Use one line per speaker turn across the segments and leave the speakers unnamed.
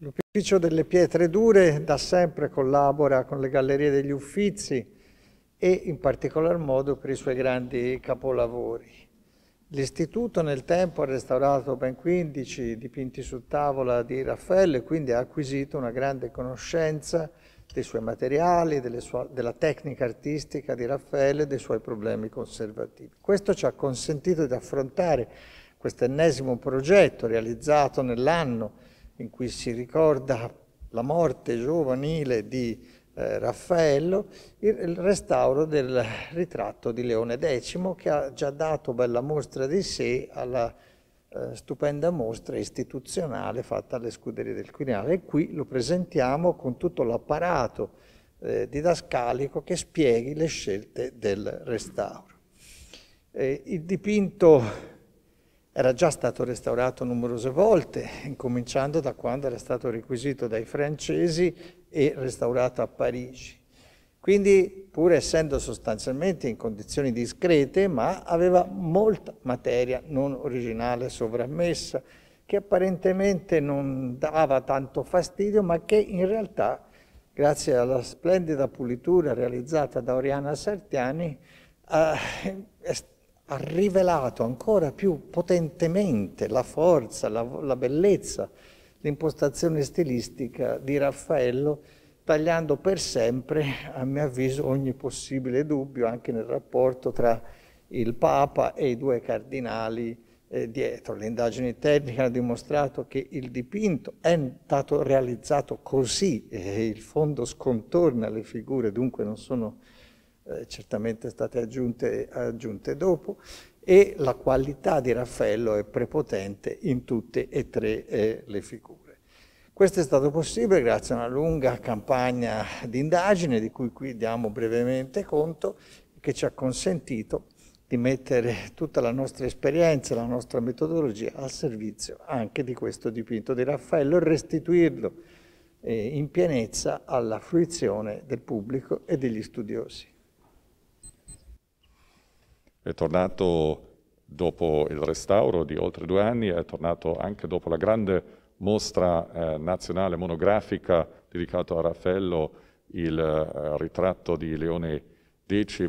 L'Ufficio delle Pietre Dure da sempre collabora con le Gallerie degli Uffizi e in particolar modo per i suoi grandi capolavori. L'istituto nel tempo ha restaurato ben 15 dipinti su tavola di Raffaello e quindi ha acquisito una grande conoscenza dei suoi materiali, sua, della tecnica artistica di Raffaello e dei suoi problemi conservativi. Questo ci ha consentito di affrontare questo ennesimo progetto realizzato nell'anno in cui si ricorda la morte giovanile di eh, Raffaello, il, restauro del ritratto di Leone X che ha già dato bella mostra di sé alla eh, stupenda mostra istituzionale fatta alle scuderie del Quirinale e qui lo presentiamo con tutto l'apparato eh, didascalico che spieghi le scelte del restauro. Eh, il dipinto era già stato restaurato numerose volte, incominciando da quando era stato requisito dai francesi e restaurato a Parigi. Quindi, pur essendo sostanzialmente in condizioni discrete, ma aveva molta materia non originale sovrammessa, che apparentemente non dava tanto fastidio, ma che in realtà, grazie alla splendida pulitura realizzata da Oriana Sartiani, eh, ha rivelato ancora più potentemente la forza, la, la bellezza, l'impostazione stilistica di Raffaello, tagliando per sempre, a mio avviso, ogni possibile dubbio anche nel rapporto tra il Papa e i due cardinali eh, dietro. Le indagini tecniche hanno dimostrato che il dipinto è stato realizzato così e il fondo scontorna le figure, dunque non sono eh, certamente state aggiunte, aggiunte dopo, e la qualità di Raffaello è prepotente in tutte e tre eh, le figure. Questo è stato possibile grazie a una lunga campagna di indagine di cui qui diamo brevemente conto, che ci ha consentito di mettere tutta la nostra esperienza, la nostra metodologia al servizio anche di questo dipinto di Raffaello e restituirlo eh, in pienezza alla fruizione del pubblico e degli studiosi
è tornato dopo il restauro di oltre due anni, è tornato anche dopo la grande mostra eh, nazionale monografica dedicata a Raffaello, il eh, ritratto di Leone X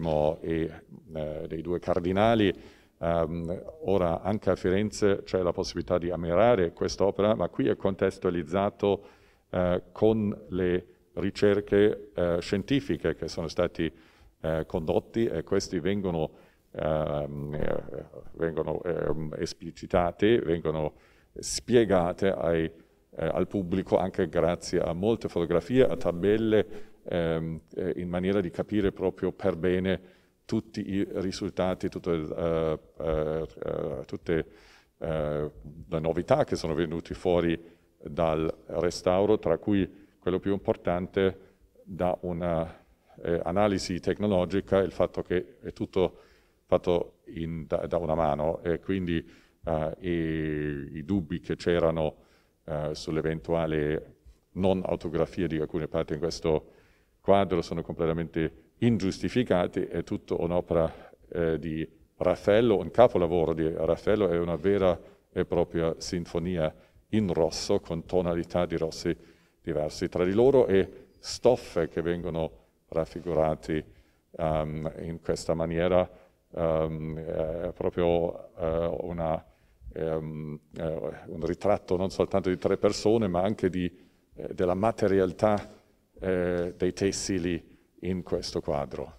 e eh, dei due cardinali. Um, ora anche a Firenze c'è la possibilità di ammirare quest'opera, ma qui è contestualizzato eh, con le ricerche eh, scientifiche che sono state eh, condotte e questi vengono vengono eh, esplicitate, vengono spiegate ai, eh, al pubblico anche grazie a molte fotografie, a tabelle, ehm, eh, in maniera di capire proprio per bene tutti i risultati, tutte, tutte le novità che sono venute fuori dal restauro, tra cui quello più importante da un'analisi tecnologica, il fatto che è tutto fatto in, da, da, una mano e quindi uh, i, i, dubbi che c'erano uh, sull'eventuale non autografia di alcune parti in questo quadro sono completamente ingiustificati, è tutto un'opera eh, di Raffaello, un capolavoro di Raffaello, è una vera e propria sinfonia in rosso con tonalità di rossi diversi tra di loro e stoffe che vengono raffigurati um, in questa maniera um, proprio uh, una, um, uh, un ritratto non soltanto di tre persone, ma anche di, uh, della materialità dei tessili in questo quadro.